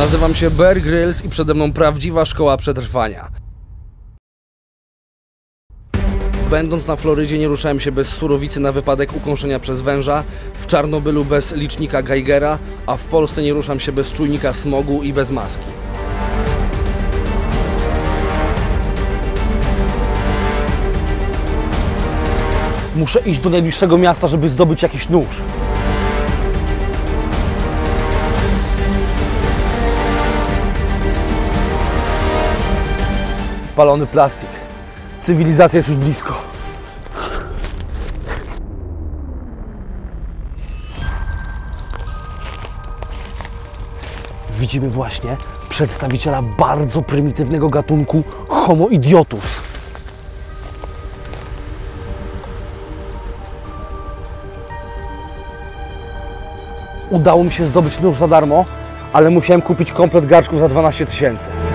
Nazywam się Bear Grylls i przede mną prawdziwa szkoła przetrwania. Będąc na Florydzie nie ruszałem się bez surowicy na wypadek ukąszenia przez węża, w Czarnobylu bez licznika Geigera, a w Polsce nie ruszam się bez czujnika smogu i bez maski. Muszę iść do najbliższego miasta, żeby zdobyć jakiś nóż. Palony plastik. Cywilizacja jest już blisko. Widzimy właśnie przedstawiciela bardzo prymitywnego gatunku Homo idiotów. Udało mi się zdobyć nóż za darmo, ale musiałem kupić komplet garczków za 12 tysięcy.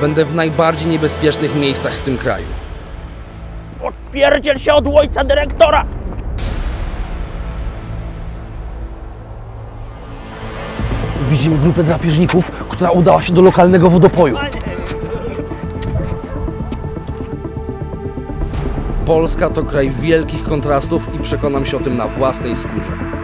Będę w najbardziej niebezpiecznych miejscach w tym kraju. Odpierdziel się od ojca dyrektora! Widzimy grupę drapieżników, która udała się do lokalnego wodopoju. Polska to kraj wielkich kontrastów i przekonam się o tym na własnej skórze.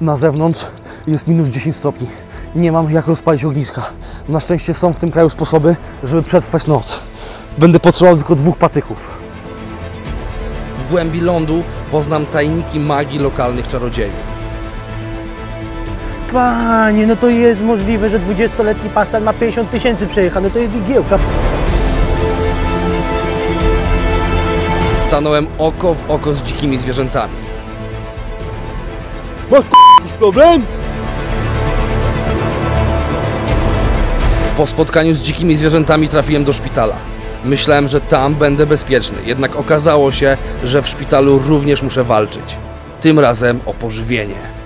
Na zewnątrz jest minus 10 stopni. Nie mam jak rozpalić ogniska. Na szczęście są w tym kraju sposoby, żeby przetrwać noc. Będę potrzebował tylko dwóch patyków. W głębi lądu poznam tajniki magii lokalnych czarodziejów. Panie, no to jest możliwe, że 20-letni pasant ma 50 tysięcy przejechane, to jest igiełka. Stanąłem oko w oko z dzikimi zwierzętami. Jakiś problem? Po spotkaniu z dzikimi zwierzętami trafiłem do szpitala. Myślałem, że tam będę bezpieczny, jednak okazało się, że w szpitalu również muszę walczyć. Tym razem o pożywienie.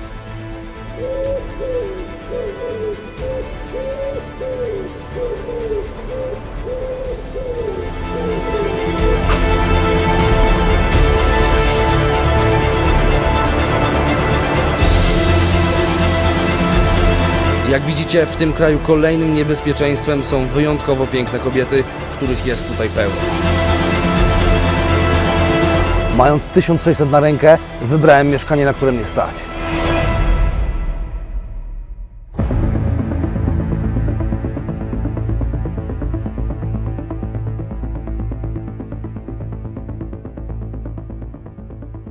Jak widzicie, w tym kraju kolejnym niebezpieczeństwem są wyjątkowo piękne kobiety, których jest tutaj pełno. Mając 1600 na rękę, wybrałem mieszkanie, na które mnie stać.